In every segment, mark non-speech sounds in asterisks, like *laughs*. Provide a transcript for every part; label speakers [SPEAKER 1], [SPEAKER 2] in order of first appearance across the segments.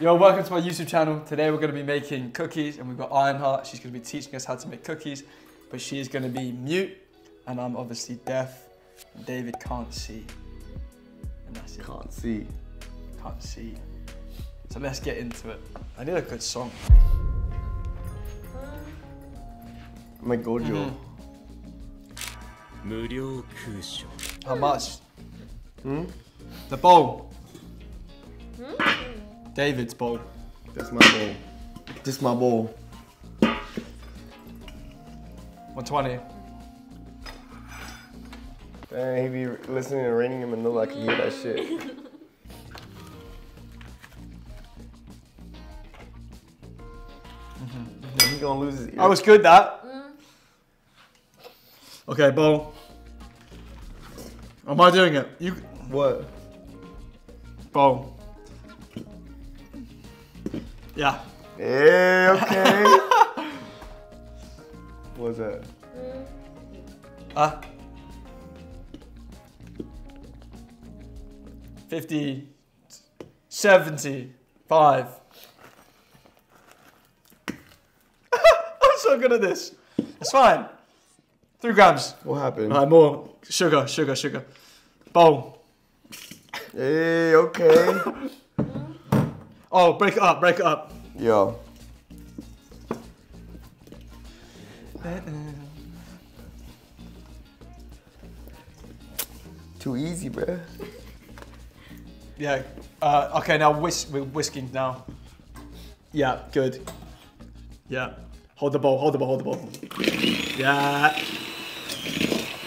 [SPEAKER 1] Yo, welcome to my YouTube channel. Today we're gonna be making cookies and we've got Ironheart. She's gonna be teaching us how to make cookies, but she is gonna be mute and I'm obviously deaf and David can't see. And that's it.
[SPEAKER 2] Can't see.
[SPEAKER 1] Can't see. So let's get into it. I need a good song. Oh
[SPEAKER 3] my god, yo. Mm.
[SPEAKER 1] How much?
[SPEAKER 2] Hmm?
[SPEAKER 1] The bowl. David's bowl.
[SPEAKER 2] That's my bowl. This my bowl.
[SPEAKER 1] 120.
[SPEAKER 2] Dang, he be listening and ringing him and know I can hear that shit. *laughs* Mm-hmm, mm-hmm. He gonna lose his ear.
[SPEAKER 1] Oh, it's good that. Mm. Okay, bowl. Am I doing it? You
[SPEAKER 2] what?
[SPEAKER 1] bowl. Yeah.
[SPEAKER 2] Yeah, okay. *laughs* What's that?
[SPEAKER 1] Uh, 50, 75. *laughs* I'm so good at this. It's fine. Three grams.
[SPEAKER 2] What happened?
[SPEAKER 1] Alright, more. Sugar, sugar, sugar. Bowl.
[SPEAKER 2] Hey, okay. *laughs*
[SPEAKER 1] Oh, break it up, break it up.
[SPEAKER 2] Yo. Too easy, bruh.
[SPEAKER 1] Yeah. Uh, okay, now whisk, we're whisking now. Yeah, good. Yeah. Hold the bowl, hold the bowl, hold the bowl. Yeah.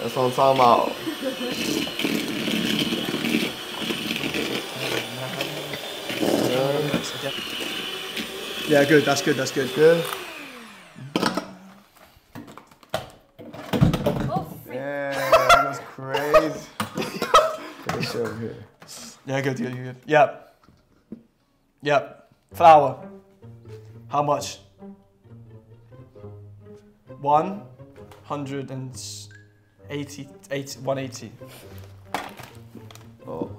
[SPEAKER 2] That's what I'm talking about.
[SPEAKER 1] Yeah, good, that's good, that's good.
[SPEAKER 2] Good?
[SPEAKER 4] Oh.
[SPEAKER 2] Yeah, that was crazy. Put this shit over here.
[SPEAKER 1] Yeah, good, good, good. Yep. Yep. Flour. How much? One hundred and eighty, eighty, one eighty.
[SPEAKER 2] Oh.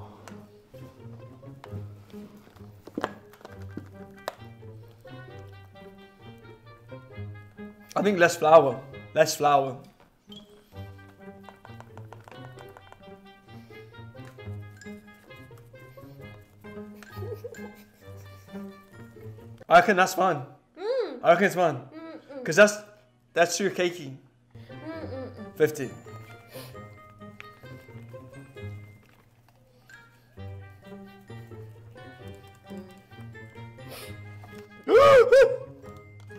[SPEAKER 1] I think less flour. Less flour. I reckon that's fine. Mm. I reckon it's fine. Because that's that's sugar cakey. 50.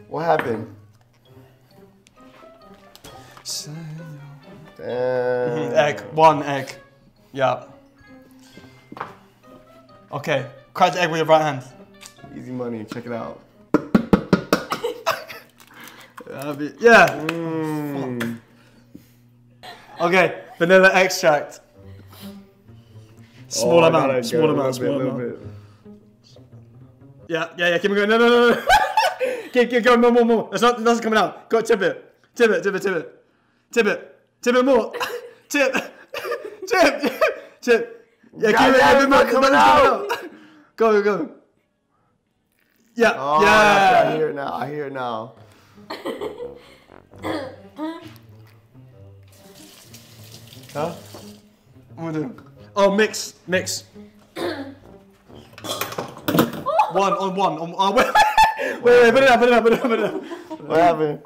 [SPEAKER 2] What happened?
[SPEAKER 1] Egg. One egg. Yeah. Okay. Crack the egg with your right hand.
[SPEAKER 2] Easy money. Check it out. *laughs*
[SPEAKER 1] Yeah.
[SPEAKER 2] Mm.
[SPEAKER 1] Okay. Vanilla extract. Small
[SPEAKER 2] Oh,
[SPEAKER 1] amount. Small
[SPEAKER 2] a
[SPEAKER 1] amount.
[SPEAKER 2] little
[SPEAKER 1] Small
[SPEAKER 2] bit,
[SPEAKER 1] amount.
[SPEAKER 2] bit.
[SPEAKER 1] Yeah, yeah, yeah. Keep it going. No, no, no, no. *laughs* keep, keep going. More, more, more. That's not. That's coming out. Go tip it. Tip it. Tip it. Tip it. Tip it. Tip it more. tip. Tip. Tip. Yeah, keep it. Keep it more.
[SPEAKER 2] coming
[SPEAKER 1] out. Go, go. Yeah.
[SPEAKER 2] Oh, I hear it now. I hear it now.
[SPEAKER 1] Huh? What I? Oh, mix, mix. one on one. On, oh, wait, *laughs* wait, wait, put it up, put it up, put it up, put it up.
[SPEAKER 2] What happened?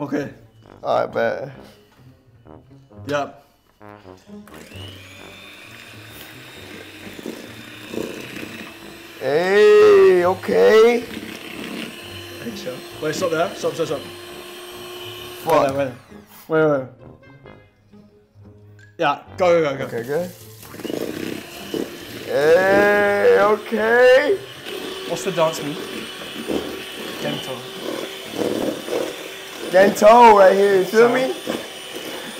[SPEAKER 1] Okay.
[SPEAKER 2] Right, bet.
[SPEAKER 1] Yeah.
[SPEAKER 2] Hey, okay.
[SPEAKER 1] Eggshell. Wait, stop there. Stop, stop, stop. Wait there, wait there. Wait, wait. wait. Yeah, go, go, go, go.
[SPEAKER 2] Okay, good. Hey, okay.
[SPEAKER 1] What's the dance move? That
[SPEAKER 2] toe right here, you feel
[SPEAKER 1] Sorry.
[SPEAKER 2] me?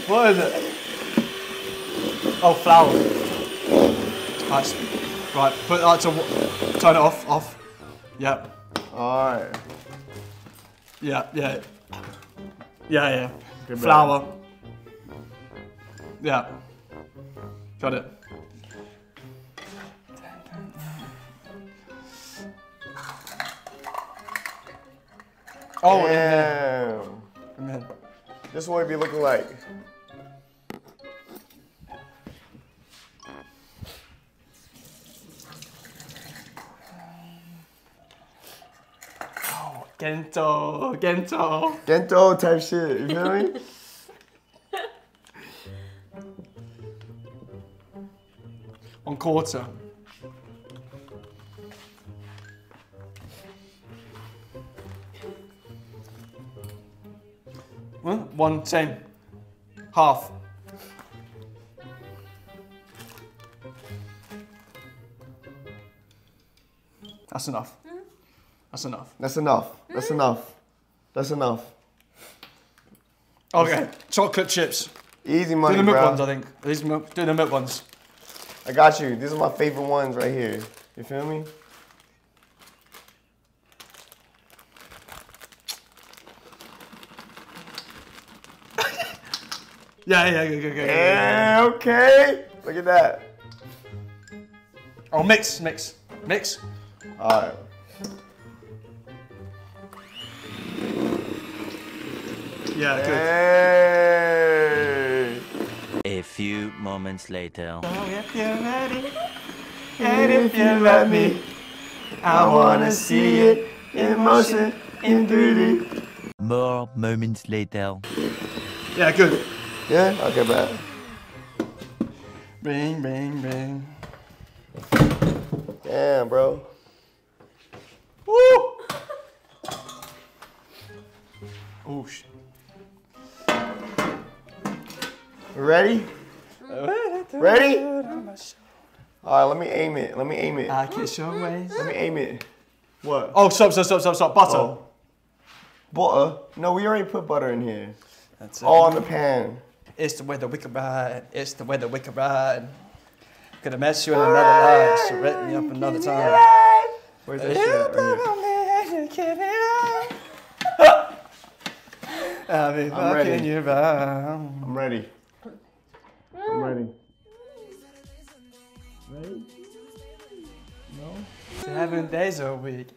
[SPEAKER 1] What is it? Oh, flour. Right, right put that to, turn it off, off. Yep.
[SPEAKER 2] Alright.
[SPEAKER 1] Yeah, yeah. Yeah, yeah.
[SPEAKER 2] Good
[SPEAKER 1] flour. Bad. Yeah. Got it. Oh, yeah.
[SPEAKER 2] This is what it be looking like.
[SPEAKER 1] Gento, Gento.
[SPEAKER 2] Gento type shit. You feel me? *laughs*
[SPEAKER 1] On quarter. One, same. Half. That's enough. That's enough.
[SPEAKER 2] That's enough. That's enough. That's enough.
[SPEAKER 1] Okay, chocolate chips.
[SPEAKER 2] Easy money, Do
[SPEAKER 1] the milk
[SPEAKER 2] bro.
[SPEAKER 1] ones, I think. These milk, do the milk ones.
[SPEAKER 2] I got you. These are my favorite ones right here. You feel me?
[SPEAKER 1] Yeah, yeah, yeah, yeah, yeah, yeah, yeah.
[SPEAKER 2] Yeah, eh, okay. Look at that.
[SPEAKER 1] Oh, mix, mix, mix.
[SPEAKER 2] All right.
[SPEAKER 1] Yeah, good.
[SPEAKER 2] Hey.
[SPEAKER 4] A few moments later.
[SPEAKER 1] Oh, if you're ready,
[SPEAKER 2] And if you let me, I wanna see it in motion in 3D.
[SPEAKER 4] More moments later.
[SPEAKER 1] Yeah, good.
[SPEAKER 2] Yeah? Okay, bad.
[SPEAKER 1] Ring, ring, ring.
[SPEAKER 2] Damn, bro.
[SPEAKER 1] Woo! Oh, shit.
[SPEAKER 2] Ready? Ready? All right, let me aim it. Let me aim it.
[SPEAKER 1] I kiss your waist.
[SPEAKER 2] Let me aim it. What?
[SPEAKER 1] Oh, stop, stop, stop, stop, stop. Butter.
[SPEAKER 2] Oh. Butter? No, we already put butter in here.
[SPEAKER 1] That's it.
[SPEAKER 2] Oh, on the pan.
[SPEAKER 1] It's the way the wicked ride. It's the way the wicked ride. Gonna mess you in another life. So write me up another time.
[SPEAKER 2] Where's that shit right?
[SPEAKER 1] I'll be
[SPEAKER 2] I'm ready.
[SPEAKER 1] fucking you round.
[SPEAKER 2] I'm ready. I'm ready. Ready? No?
[SPEAKER 1] Seven days a week.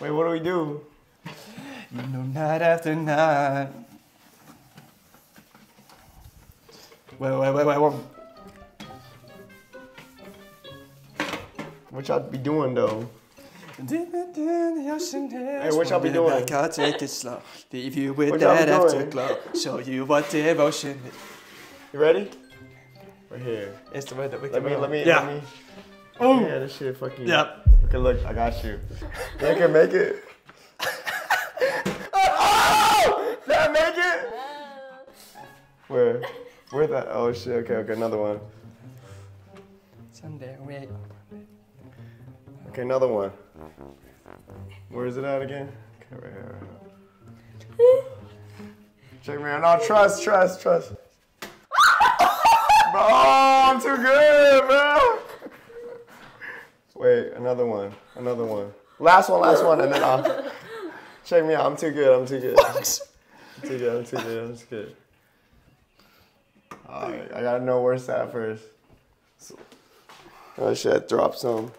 [SPEAKER 2] Wait, what do we do?
[SPEAKER 1] You know, night after night. Wait, wait, wait, wait, one.
[SPEAKER 2] What y'all be doing though?
[SPEAKER 1] Deep into the ocean
[SPEAKER 2] Hey, what y'all be doing?
[SPEAKER 1] I'll take it slow. Leave you with
[SPEAKER 2] What y'all be
[SPEAKER 1] that
[SPEAKER 2] doing?
[SPEAKER 1] afterglow. Show you what devotion is.
[SPEAKER 2] You ready? Right here.
[SPEAKER 1] It's the way that we
[SPEAKER 2] Let
[SPEAKER 1] can
[SPEAKER 2] me, let me,
[SPEAKER 1] Yeah.
[SPEAKER 2] let me.
[SPEAKER 1] Oh.
[SPEAKER 2] Yeah, this shit fucking.
[SPEAKER 1] Yeah.
[SPEAKER 2] Okay, look, I got you. You can make it. *laughs* *laughs* oh! Did I make it? Where? Where that? Oh shit. Okay, okay, another one.
[SPEAKER 1] Sunday, wait.
[SPEAKER 2] Okay, another one. Where is it at again? Okay, right here. Right here. Check me out. No, trust, trust, trust. bro, I'm too good, bro. Wait, another one. Another one. Last one, last one, and then I'll. Check me out. I'm too good. I'm too good. I'm too good. I'm too good. I'm too good. Alright, I gotta know where it's at first. So, oh shit, drop some.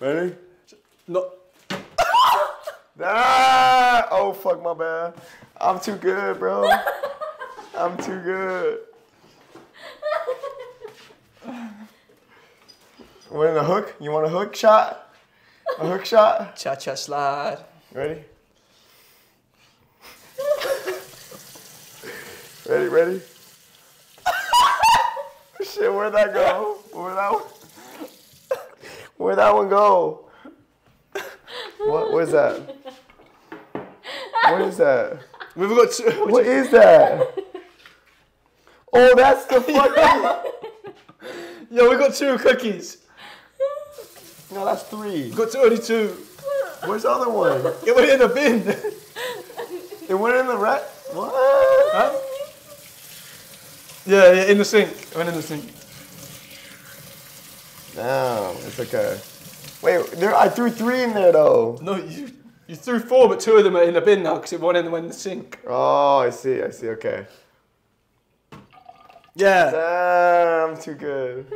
[SPEAKER 2] Ready?
[SPEAKER 1] No. *laughs*
[SPEAKER 2] Ah! Oh fuck, my bad. I'm too good, bro. *laughs* I'm too good. Want in a hook? You want a hook shot? A hook *laughs* shot?
[SPEAKER 1] Cha cha slide.
[SPEAKER 2] Ready? ready, ready? Shit, where'd that go? Where'd that one? Where'd that one go? What is that? What is that?
[SPEAKER 1] We've got two.
[SPEAKER 2] What is that? Oh, that's the fucking.
[SPEAKER 1] Yo, we got two cookies.
[SPEAKER 2] No, that's three.
[SPEAKER 1] We got two, only two.
[SPEAKER 2] Where's the other one?
[SPEAKER 1] It went in the bin.
[SPEAKER 2] It went in the rat. What?
[SPEAKER 1] huh? Yeah, yeah, in the sink. It went in the sink.
[SPEAKER 2] No, it's okay. Wait, there. I threw three in there though.
[SPEAKER 1] No, you you threw four, but two of them are in the bin now because it one in went in the sink.
[SPEAKER 2] Oh, I see. I see. Okay.
[SPEAKER 1] Yeah.
[SPEAKER 2] Damn, I'm too good.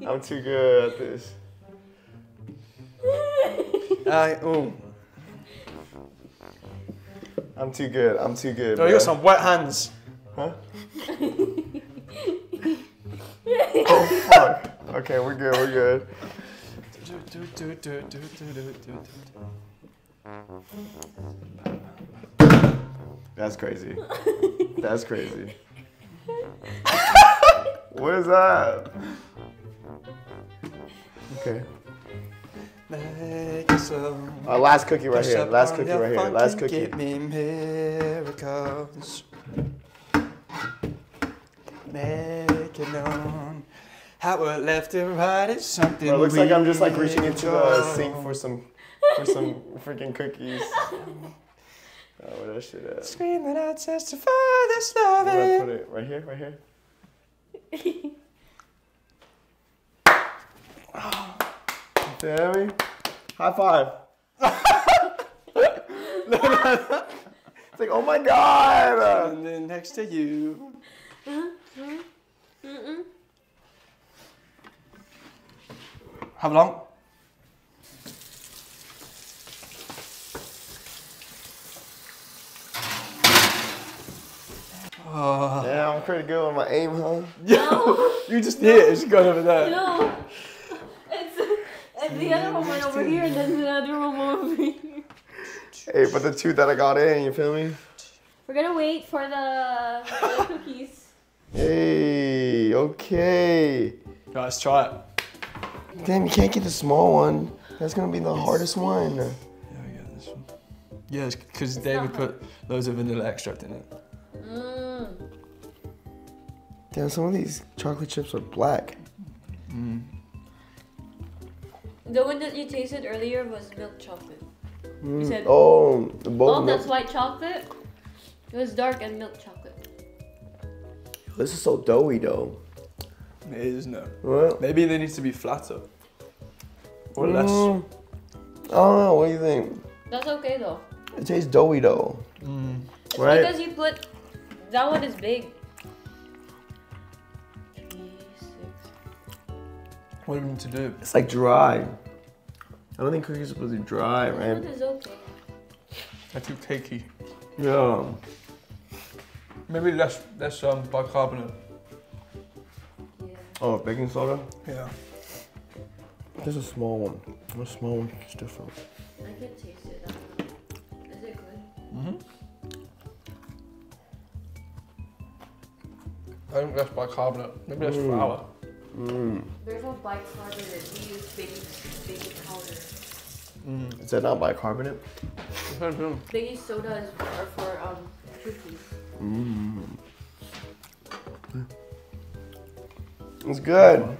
[SPEAKER 2] *laughs* I'm too good at this. *laughs*
[SPEAKER 1] Oh.
[SPEAKER 2] I'm too good. I'm too good.
[SPEAKER 1] Oh, you got some wet hands.
[SPEAKER 2] Huh? *laughs* oh fuck. Okay, we're good. We're good. That's crazy. That's crazy. what is that? Okay. Uh, last cookie right here. Last cookie right here. Last cookie.
[SPEAKER 1] Give me miracles. Make it known. How we're left and right is something.
[SPEAKER 2] Bro, it looks like I'm just like reaching into the sink for some for some freaking cookies. *laughs* Oh, where that shit at?
[SPEAKER 1] Screaming out testify this
[SPEAKER 2] Where do I put it? Right here? Right here? You feel me? High five. it's like, oh my god!
[SPEAKER 1] And then next to you. Uh-huh. Uh-huh. Mm-hmm. How long? Oh.
[SPEAKER 2] Yeah, I'm pretty good with my aim, huh? *laughs*
[SPEAKER 1] You just hit it, it's going over there.
[SPEAKER 5] No. It's, it's the other one went over here and then the other one went over here.
[SPEAKER 2] Hey, but the two that I got in, you feel me?
[SPEAKER 5] We're gonna wait for the, the cookies.
[SPEAKER 2] Hey, okay.
[SPEAKER 1] Right, let's try it.
[SPEAKER 2] Damn, you can't get the small one. That's gonna be the hardest one.
[SPEAKER 1] Yeah, we get this one. Yeah, because David put loads of vanilla extract in it.
[SPEAKER 5] Mm.
[SPEAKER 2] Damn, some of these chocolate chips are black.
[SPEAKER 5] The one that you tasted earlier was milk chocolate. You said,
[SPEAKER 2] Oh, the both
[SPEAKER 5] oh, that's white chocolate? It was dark and milk chocolate.
[SPEAKER 2] This is so doughy though.
[SPEAKER 1] It is no.
[SPEAKER 2] What?
[SPEAKER 1] Maybe they need to be flatter. Or less.
[SPEAKER 2] Mm, I don't know. What do you think?
[SPEAKER 5] That's okay though.
[SPEAKER 2] It tastes doughy though.
[SPEAKER 5] It's
[SPEAKER 2] Right.
[SPEAKER 5] because you put, that one is big. Three.
[SPEAKER 1] What do we need to do?
[SPEAKER 2] It's like dry. I don't think cookies are supposed to be dry,
[SPEAKER 5] This
[SPEAKER 2] right?
[SPEAKER 5] is okay.
[SPEAKER 1] They're too cakey.
[SPEAKER 2] Yeah.
[SPEAKER 1] Maybe less less um bicarbonate.
[SPEAKER 5] Yeah.
[SPEAKER 2] Oh, baking soda?
[SPEAKER 1] Yeah.
[SPEAKER 2] There's a small one. The small one is different.
[SPEAKER 5] I can taste it. I don't know. Is it good?
[SPEAKER 1] Mm-hmm. I think less bicarbonate. Maybe less flour.
[SPEAKER 2] Mm.
[SPEAKER 5] There's no bicarbonate. We use baking, baking powder.
[SPEAKER 2] Is that not bicarbonate?
[SPEAKER 1] Depends.
[SPEAKER 5] Baking soda is for, for um cookies.
[SPEAKER 2] It's good.